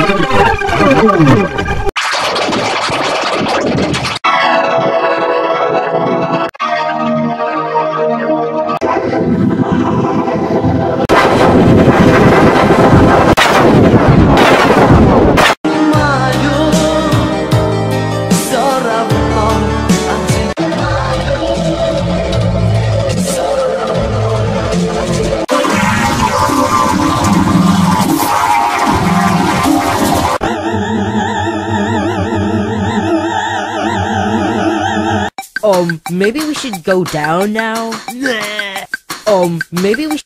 Oh, my God. Um, maybe we should go down now? Um, maybe we